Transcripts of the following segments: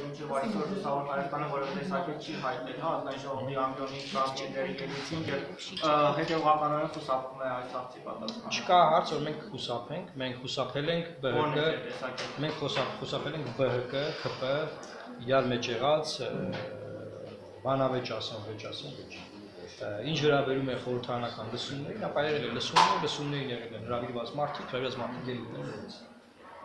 մինչև այսօր Սավոն Հայաստանը որևէ տեսակետ չի հայտնել, հա, ազգային ժողովի ամբիոնի կամիների ելույթին եւ հետեւականորեն խուսափում է այս հարցի պատասխանը։ Չկա հարց, որ մենք խուսափենք, մենք խուսափել ենք ԲՀԿ, մենք խուսափել ենք ԲՀԿ, ԽՊ, իրար մեջ եղած բանավեճ ասեմ, վեճ ասեմ, վեճ։ Ինչ վերաբերում է խորհրդարանական լսումներին, ապա եղել է լսումներ, լսումներին եղել են հրավիրված մարդիկ, հրավիրված մարդիկ ելույթ են ունեցել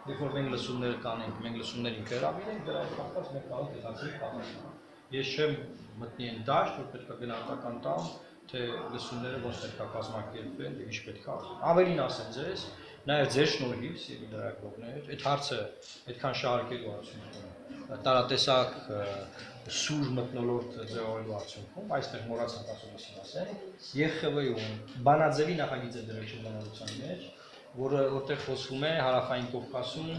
երբ որ մենք լսումները կանենք, մենք լսումներին կհրավիրենք, դրա հետ կապված մենք կարող ենք դասի պատասխան։ Ես չեմ մտնի այն դաշտ, որ պետք է գնահատական տամ, թե լսումները ոնց պետք է կազմակերպվեն եւ ինչ պետք է արվի։ Ավելին ասեմ ձեզ, նաեւ ձեր շնորհիվ, սիրելի դրակողներ, այդ հարցը այդքան շահարկելու արդյունքում տարատեսակ սուր մտնոլորտ ձևավորելու արդյունքում այստեղ մոռացանք ասում ասել, ԵԽՎ-ում բանաձևի նախագիծը դրել չի բանալության մեջ, որը որտեղ խոսվում է հարավային Կովկասում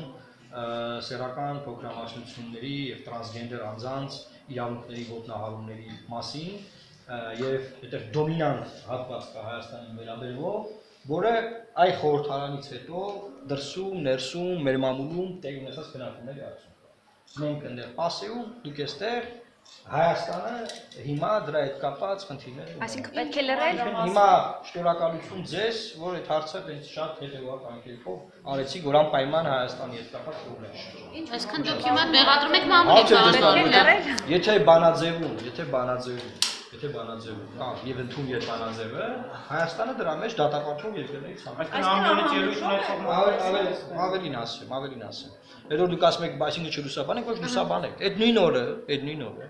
սերական փոքրամասնությունների եւ տրանսգենդեր անձանց իրավունքների ոտնահարումների մասին եւ այդտեղ դոմինանտ հատված կա Հայաստանի վերաբերվող, որը այ խորհրդարանից հետո դրսում, ներսում, մեր մամուլում տեղ ունեցած քննարկումների արդյունք։ Մենք այնտեղ ասեում, դուք էստեղ Հայաստանը հիմա դրա հետ կապված խնդիրներ ունի։ Այսինքն պետք է լրել։ Հիմա շնորհակալություն ձեզ, որ այդ հարցը այնց շատ հետևողական կերպով արեցիք, որ անպայման Հայաստանի հետ կապված խորհուրդ։ Այսինքն դուք հիմա մեղադրում եք մամուլի Եթե բանաձևում, եթե բանաձևում եթե բանաձևը կա եւ ընդուն եւ բանաձևը Հայաստանը դրա մեջ դատապարտող երկրներից է։ Այսինքն ամբողջ ելույթ ունեցող ավելի ավելին ասեմ, ավելին ասեմ։ Այդ որ դուք ասում եք, այսինքն չլուսաբանեք, ոչ լուսաբանեք։ Այդ նույն օրը, այդ նույն օրը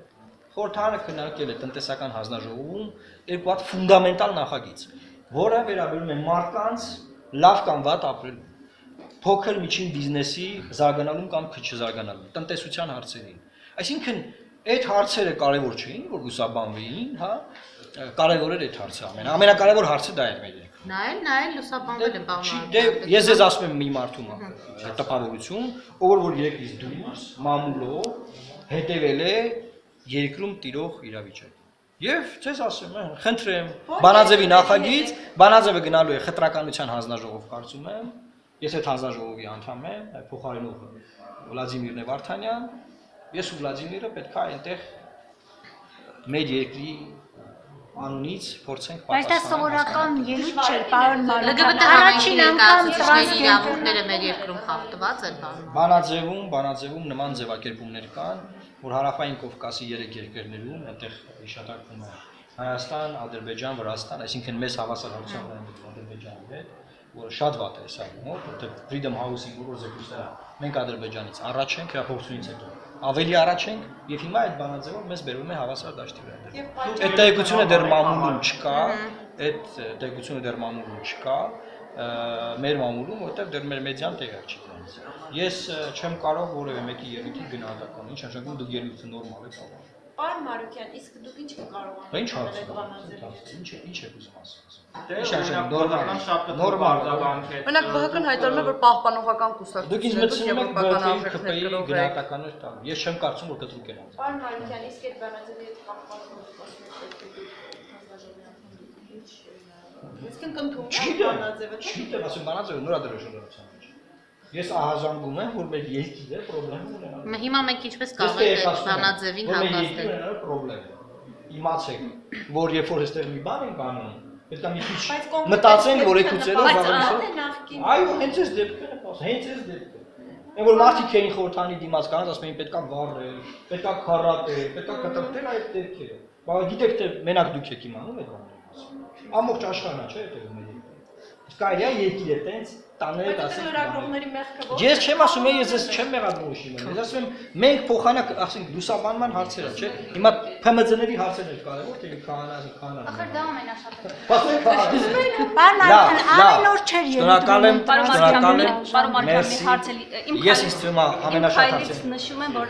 խորհրդարանը քննարկել է տնտեսական հանձնաժողովում երկու հատ ֆունդամենտալ նախագիծ, որը վերաբերում է մարդկանց լավ կամ վատ ապրելու փոքր միջին բիզնեսի զարգանալուն կամ քչզարգանալուն, տնտեսության հարցերին։ Այսինքն այդ հարցերը կարևոր չէին, որ լուսաբանվեին, հա, կարևոր էր այդ հարցը ամեն։ Ամենակարևոր հարցը դա էր մեր երկրում։ Նայել, նայել լուսաբանվել են բաղման։ Դե ես ձեզ ասում եմ մի մարդու տպավորություն, ով որ երկրից դուրս մամուլով հետևել է երկրում տիրող իրավիճակը։ Եվ ցես ասում եմ, խնդրեմ, Բանաձևի նախագիծ, Բանաձևը գնալու է խտրականության հանձնաժողով կարծում եմ։ Ես այդ հանձնաժողովի անդամ եմ, փոխարինող Վլադիմիրն է Վարդանյան։ Ես ու Վլադիմիրը պետք է այնտեղ մեր երկրի անունից փորձենք պատասխանել։ Բայց դա սովորական ելույթ չէ, պարոն Մարդ։ LGBT առաջին անգամ տրանսգենդերի իրավունքները մեր երկրում խախտված են բանում։ Բանաձևում, բանաձևում նման ձևակերպումներ կան, որ հարավային Կովկասի 3 երկրներում այնտեղ հիշատակվում է Հայաստան, Ադրբեջան, Վրաստան, այսինքն մեզ հավասարացան Ադրբեջանի հետ, որը շատ վատ է սա, որտեղ Freedom House-ի բոլոր զեկույցները մենք Ադրբեջանից առաջ ենք հեղափոխությունից հետո ավելի առաջ ենք եւ հիմա այդ բանաձևով մեզ բերվում է հավասար դաշտի վրա։ Այդ տեղեկությունը դեռ մամուլում չկա, այդ տեղեկությունը դեռ մամուլում չկա, մեր մամուլում, որտեղ դեռ մեր մեդիան տեղակ չի դրանից։ Ես չեմ կարող որևէ մեկի ելույթի գնահատական, ինչ նշանակում դու ելույթը նորմալ է կարող։ Պարոն Մարուկյան, իսկ դուք ինչ կկարողանաք։ Ինչ հարց։ Ինչ է, ինչ է ուզում ասել։ Դե նորմալ շատ նորմալ արձագանք է։ Մենակ ԲՀԿ-ն հայտարարում է, որ պահպանողական կուսակցություն Դուք ինձ մտցնում եք ԲՀԿ-ի ԿՊ-ի գնահատականներ տամ։ Ես չեմ կարծում, որ կտրուկ են անում։ Պարոն Մարուկյան, իսկ այդ բանաձևի հետ կապված Իսկ ընդունում եք բանաձևը։ Չգիտեմ, ասում բանաձևը նորա շրջանության մեջ։ Ես ահազանգում եմ, որ մեր երկիրը խնդրեմ ունենա։ Հիմա մենք ինչպես կարող ենք բանաձևին հակազդել։ Խնդրեմ։ Իմացեք, որ երբ որ այստեղ մի բան ենք անում, պետք է մի քիչ մտածենք, որ եկուցելով բավարարություն։ Այո, հենց այս դեպքն է խոս, հենց այս դեպքը։ Այն որ մարդիկ էին խորհրդանի դիմաց կանած, ասում էին պետքա վառել, պետքա քարատել, պետքա կտրտել այդ դեպքերը։ Բայց գիտեք թե մենակ դուք եք իմանում այդ բաները։ Ամբողջ աշխարհն է, չէ՞, հետևում է։ Իսկ այլիա երկիրը տենց տանել ասենք լրագրողների մեղքը Ես չեմ ասում, ես ես չեմ մեղադրում ուշիմը։ Ես ասում եմ, մենք փոխանակ, ասենք լուսաբանման հարցերը, չէ՞։ Հիմա ՓՄԶ-ների հարցերն են կարևոր, թե քահանա, քահանա։ Ախր դա ամենաշատը։ Պարոն Արքան, ամեն օր չէր ելույթ։ Շնորհակալ եմ, Պարոն շնորհակալ եմ։ Մարքյան, մի հարց էլի։ Իմ Ես ինձ թվում է ամենաշատ հարցը։ նշում եմ, որ